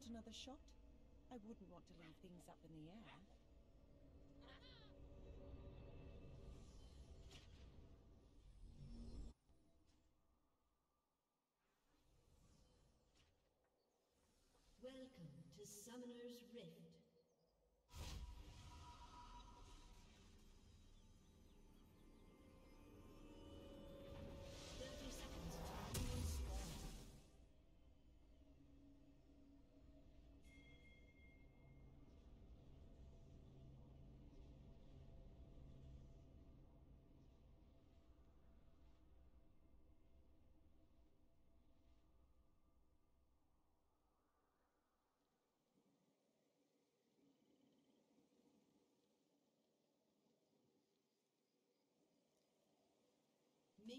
Want another shot? I wouldn't want to leave things up in the air. Welcome to Summoner's Rift.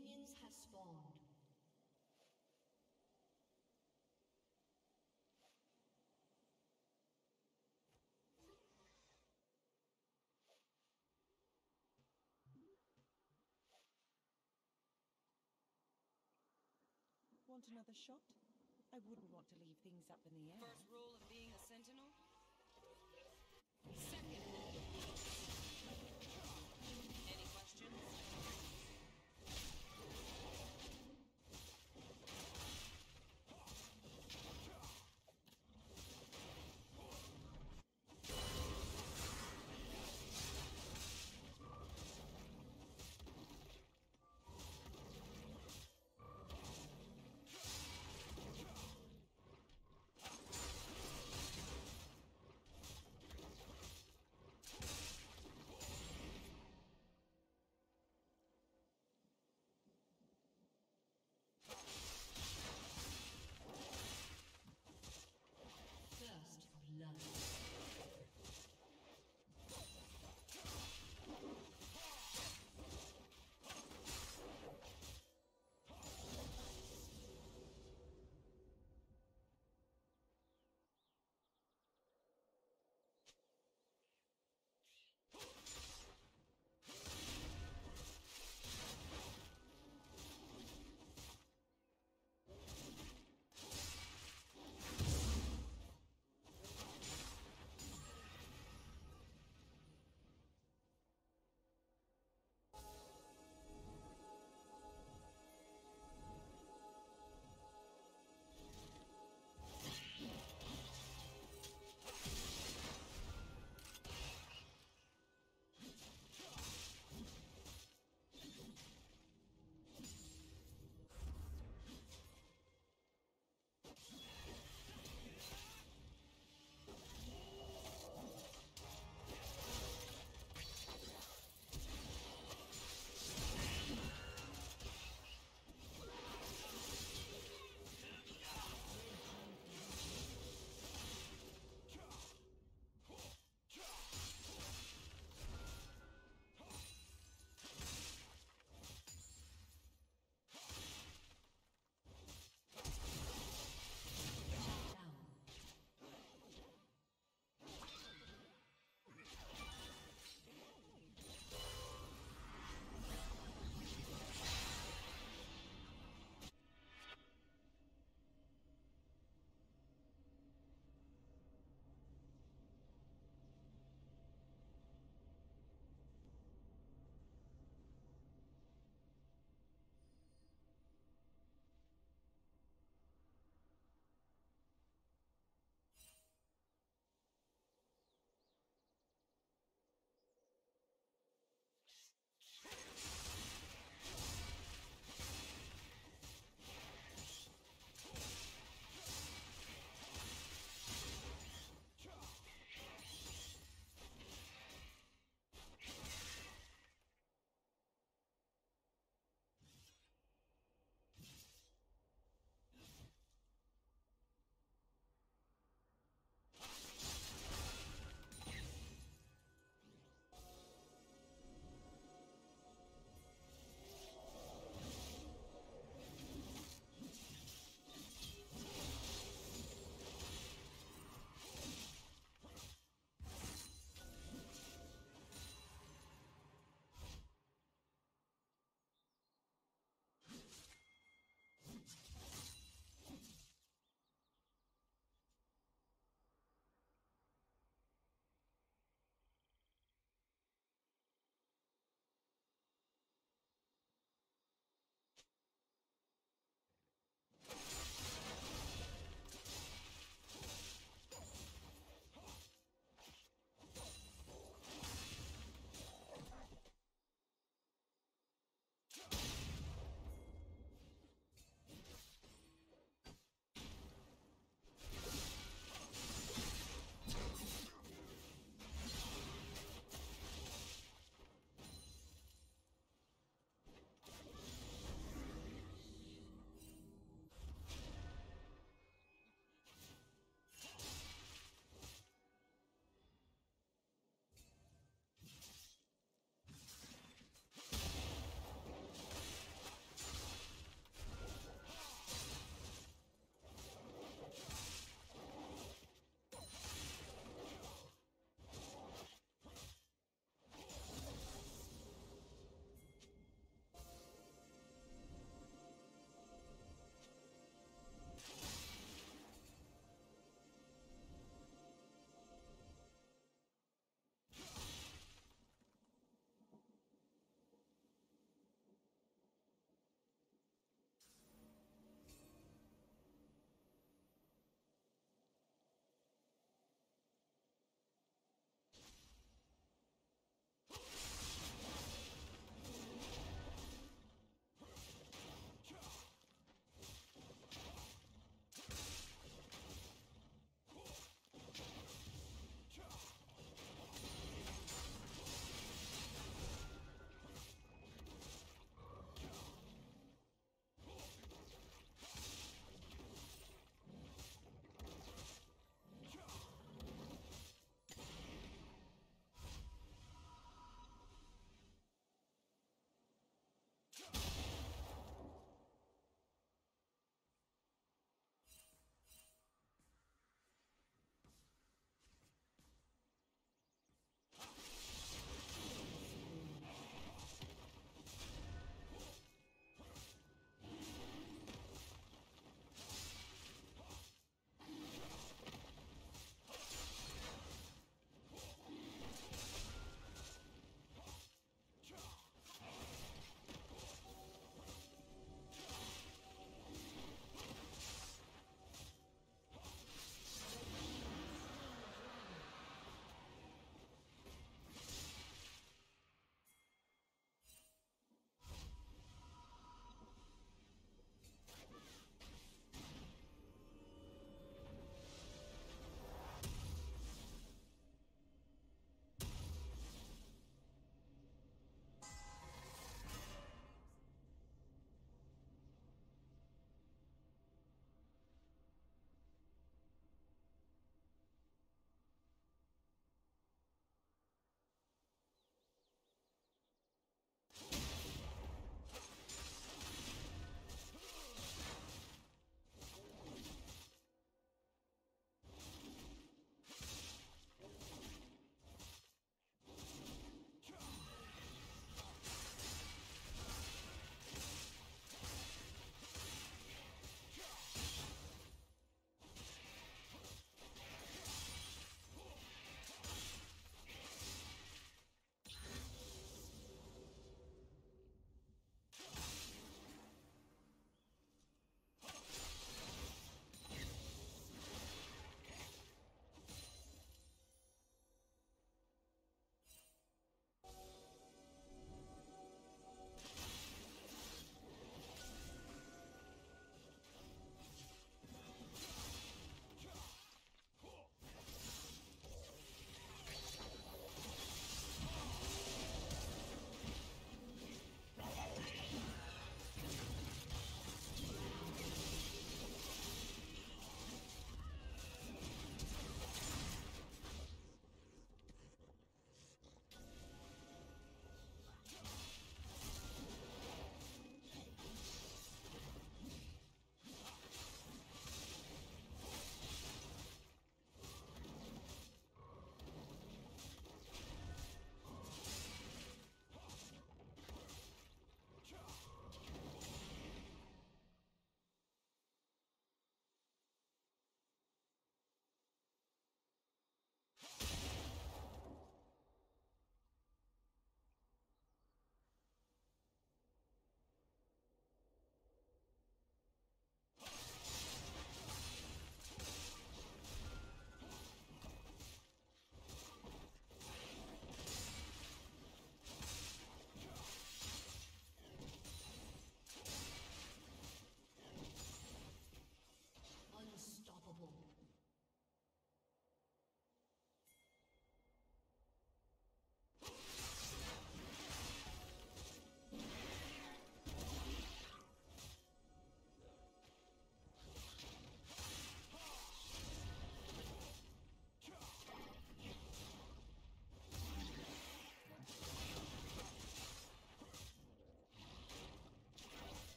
Minions have spawned. Want another shot? I wouldn't want to leave things up in the air. First rule of being a sentinel? Second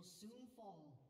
will soon fall.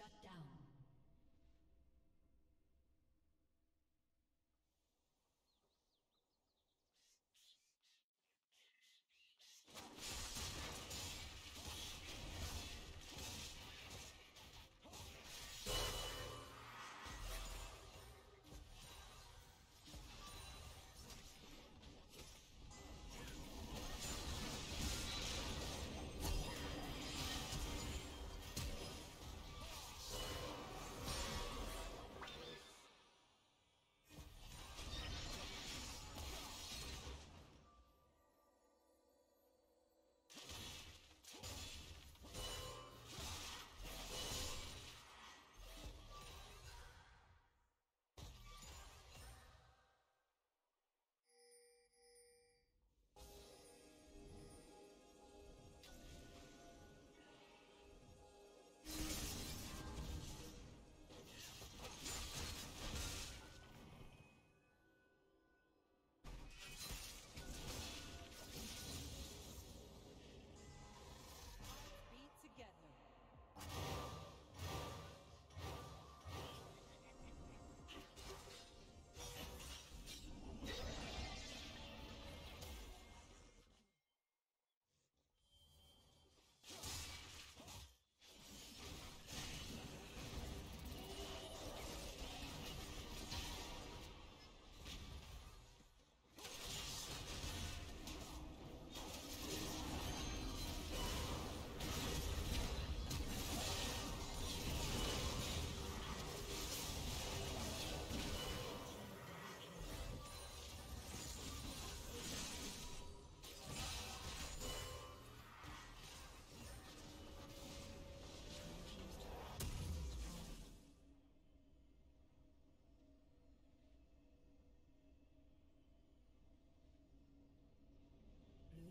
Shut down.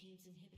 team's inhibitor.